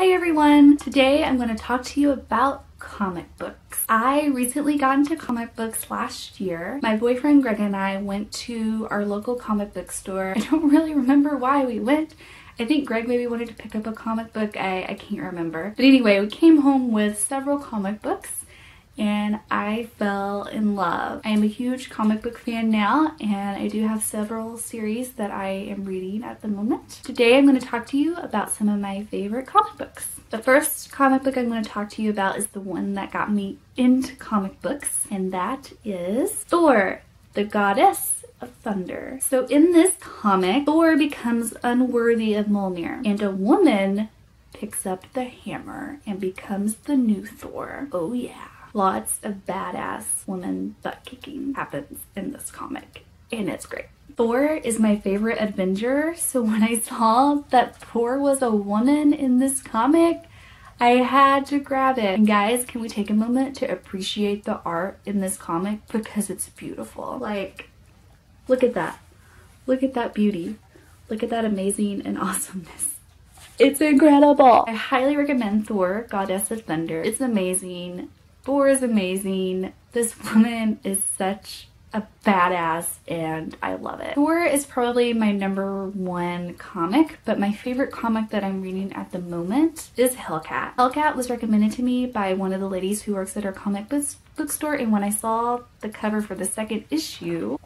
Hi everyone! Today I'm going to talk to you about comic books. I recently got into comic books last year. My boyfriend Greg and I went to our local comic book store. I don't really remember why we went. I think Greg maybe wanted to pick up a comic book. I, I can't remember. But anyway, we came home with several comic books and I fell in love. I am a huge comic book fan now and I do have several series that I am reading at the moment. Today I'm going to talk to you about some of my favorite comic books. The first comic book I'm going to talk to you about is the one that got me into comic books and that is Thor, the Goddess of Thunder. So in this comic, Thor becomes unworthy of Mjolnir and a woman picks up the hammer and becomes the new Thor. Oh yeah. Lots of badass woman butt kicking happens in this comic, and it's great. Thor is my favorite Avenger, so when I saw that Thor was a woman in this comic, I had to grab it. And guys, can we take a moment to appreciate the art in this comic because it's beautiful. Like, look at that. Look at that beauty. Look at that amazing and awesomeness. It's incredible. I highly recommend Thor, Goddess of Thunder. It's amazing. Thor is amazing. This woman is such a badass and I love it. Thor is probably my number one comic, but my favorite comic that I'm reading at the moment is Hellcat. Hellcat was recommended to me by one of the ladies who works at our comic bookstore and when I saw the cover for the second issue,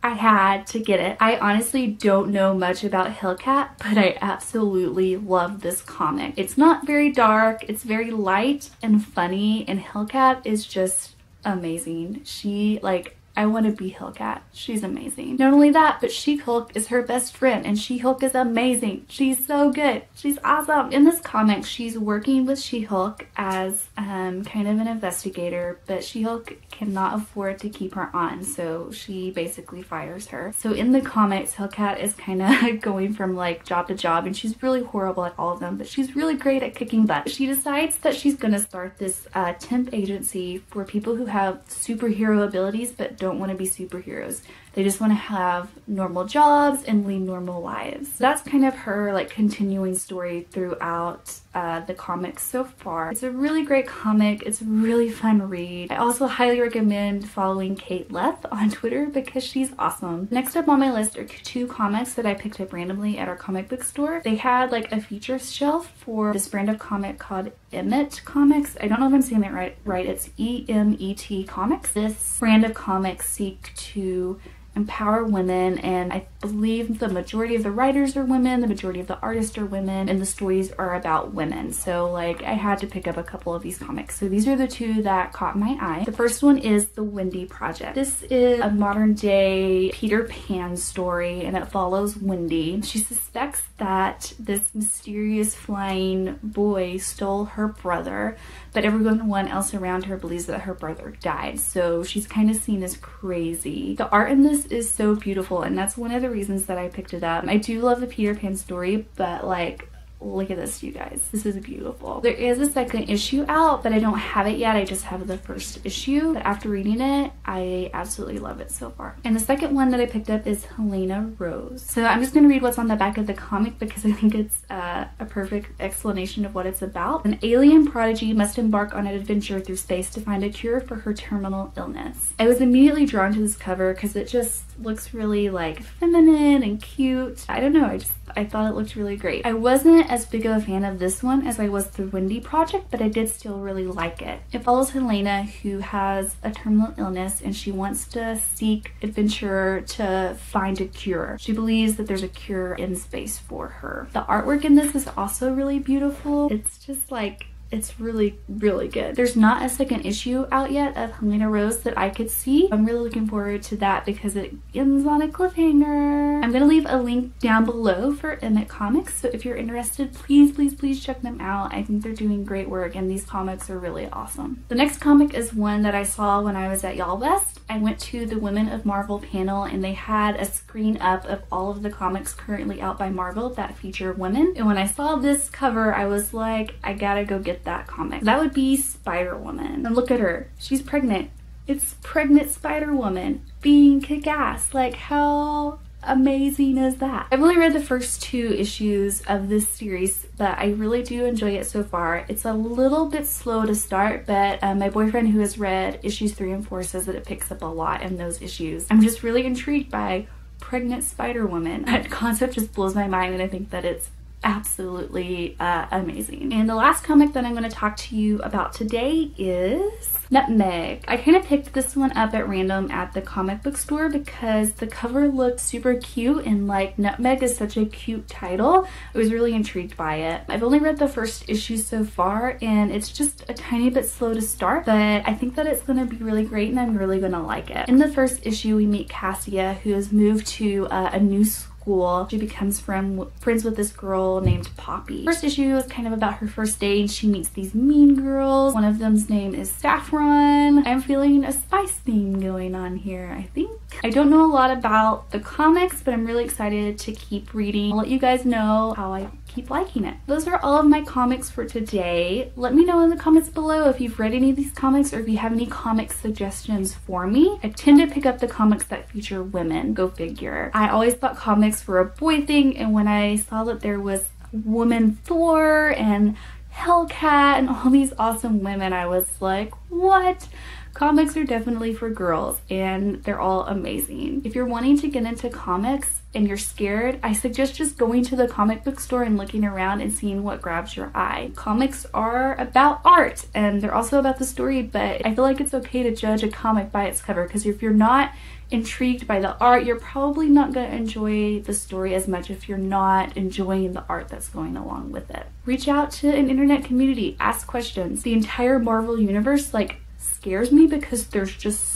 I had to get it. I honestly don't know much about Hellcat, but I absolutely love this comic. It's not very dark, it's very light and funny, and Hellcat is just amazing. She, like, I want to be Hellcat. She's amazing. Not only that, but She-Hulk is her best friend and She-Hulk is amazing. She's so good. She's awesome. In this comic, she's working with She-Hulk as um, kind of an investigator, but She-Hulk cannot afford to keep her on, so she basically fires her. So in the comics, Hellcat is kind of going from like job to job and she's really horrible at all of them, but she's really great at kicking butt. She decides that she's gonna start this uh, temp agency for people who have superhero abilities but don't want to be superheroes. They just want to have normal jobs and lead normal lives. So that's kind of her like continuing story throughout uh, the comics so far. It's a really great comic. It's a really fun read. I also highly recommend following Kate Leth on Twitter because she's awesome. Next up on my list are two comics that I picked up randomly at our comic book store. They had like a feature shelf for this brand of comic called Emet Comics. I don't know if I'm saying that right. Right, it's E-M-E-T Comics. This brand of comics seek to empower women and I believe the majority of the writers are women, the majority of the artists are women, and the stories are about women. So like I had to pick up a couple of these comics. So these are the two that caught my eye. The first one is The Wendy Project. This is a modern day Peter Pan story and it follows Wendy. She suspects that this mysterious flying boy stole her brother, but everyone else around her believes that her brother died. So she's kind of seen as crazy. The art in this is so beautiful and that's one of the reasons that I picked it up. I do love the Peter Pan story, but like look at this you guys. This is beautiful. There is a second issue out but i don't have it yet. I just have the first issue. But after reading it i absolutely love it so far. And the second one that i picked up is helena rose. So i'm just going to read what's on the back of the comic because i think it's uh, a perfect explanation of what it's about. An alien prodigy must embark on an adventure through space to find a cure for her terminal illness. I was immediately drawn to this cover because it just looks really like feminine and cute. I don't know. I just I thought it looked really great. I wasn't as big of a fan of this one as I was the Wendy project, but I did still really like it. It follows Helena who has a terminal illness and she wants to seek adventure to find a cure. She believes that there's a cure in space for her. The artwork in this is also really beautiful. It's just like it's really, really good. There's not a second issue out yet of Helena Rose that I could see. I'm really looking forward to that because it ends on a cliffhanger. I'm gonna leave a link down below for Emet Comics, so if you're interested, please, please, please check them out. I think they're doing great work and these comics are really awesome. The next comic is one that I saw when I was at YALLWEST. I went to the Women of Marvel panel and they had a screen up of all of the comics currently out by Marvel that feature women. And when I saw this cover, I was like, I gotta go get that comic. That would be Spider-Woman. And look at her. She's pregnant. It's pregnant Spider-Woman being kick-ass. Like how amazing is that? I've only read the first two issues of this series, but I really do enjoy it so far. It's a little bit slow to start, but um, my boyfriend who has read issues three and four says that it picks up a lot in those issues. I'm just really intrigued by pregnant Spider Woman. That concept just blows my mind and I think that it's absolutely uh, amazing. And the last comic that I'm going to talk to you about today is Nutmeg. I kind of picked this one up at random at the comic book store because the cover looked super cute and like Nutmeg is such a cute title. I was really intrigued by it. I've only read the first issue so far and it's just a tiny bit slow to start but I think that it's going to be really great and I'm really going to like it. In the first issue we meet Cassia who has moved to uh, a new school school. She becomes friend, friends with this girl named Poppy. First issue is kind of about her first date. She meets these mean girls. One of them's name is Saffron. I'm feeling a spice theme going on here, I think. I don't know a lot about the comics, but I'm really excited to keep reading. I'll let you guys know how I keep liking it. Those are all of my comics for today. Let me know in the comments below if you've read any of these comics or if you have any comic suggestions for me. I tend to pick up the comics that feature women, go figure. I always thought comics were a boy thing and when I saw that there was Woman Thor and Hellcat and all these awesome women, I was like, what? Comics are definitely for girls and they're all amazing. If you're wanting to get into comics and you're scared, I suggest just going to the comic book store and looking around and seeing what grabs your eye. Comics are about art and they're also about the story, but I feel like it's okay to judge a comic by its cover because if you're not intrigued by the art, you're probably not going to enjoy the story as much if you're not enjoying the art that's going along with it. Reach out to an internet community, ask questions. The entire Marvel universe, like scares me because there's just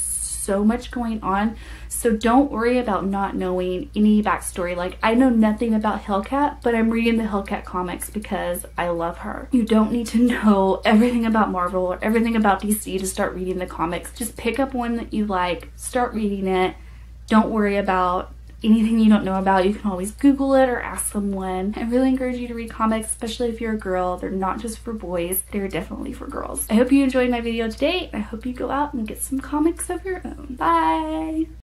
so much going on. So don't worry about not knowing any backstory. Like I know nothing about Hellcat, but I'm reading the Hellcat comics because I love her. You don't need to know everything about Marvel or everything about DC to start reading the comics. Just pick up one that you like, start reading it. Don't worry about anything you don't know about, you can always Google it or ask someone. I really encourage you to read comics, especially if you're a girl. They're not just for boys, they're definitely for girls. I hope you enjoyed my video today. And I hope you go out and get some comics of your own. Bye!